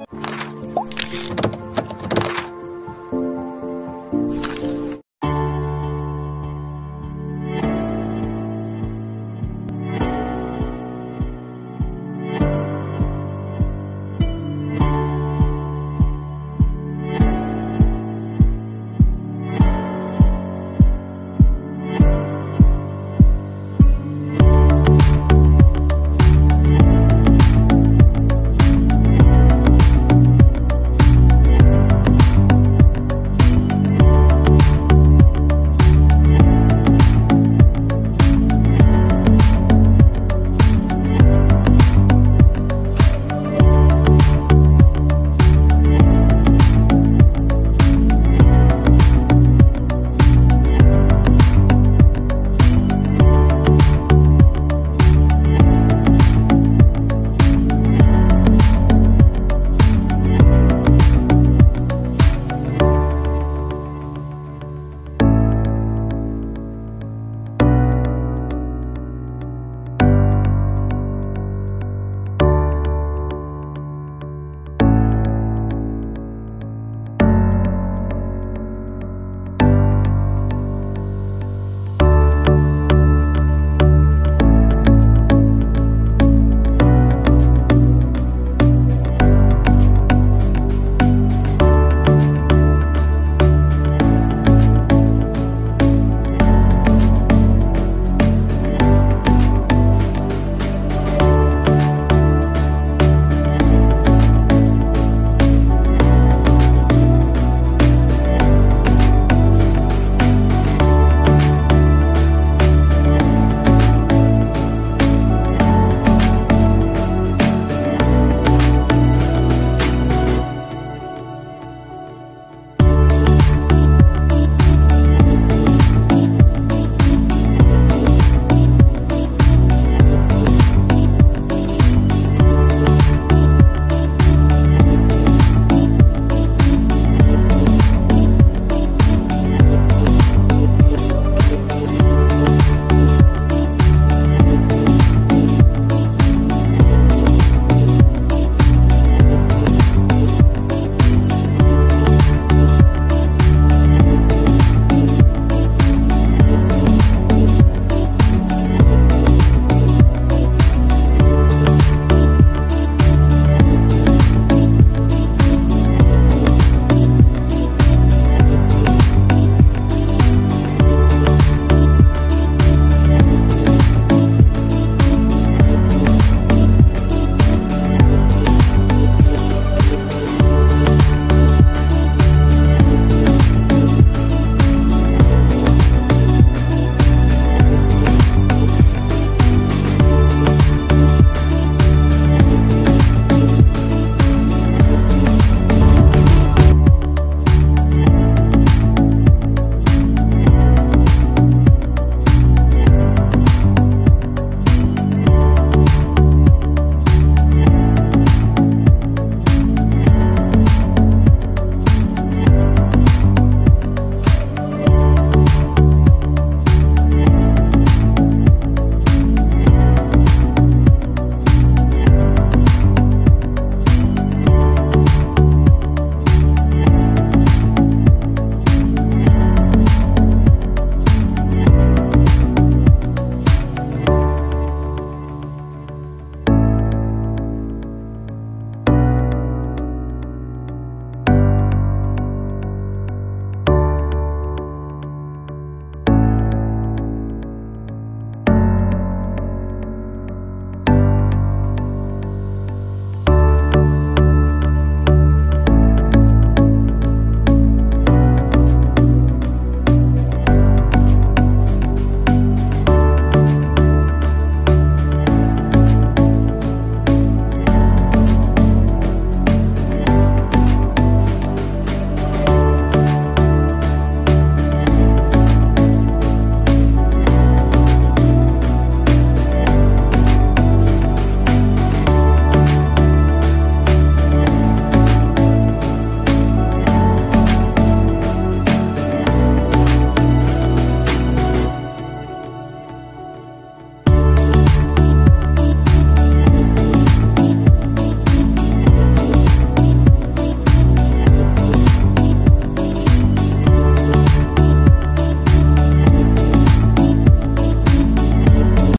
you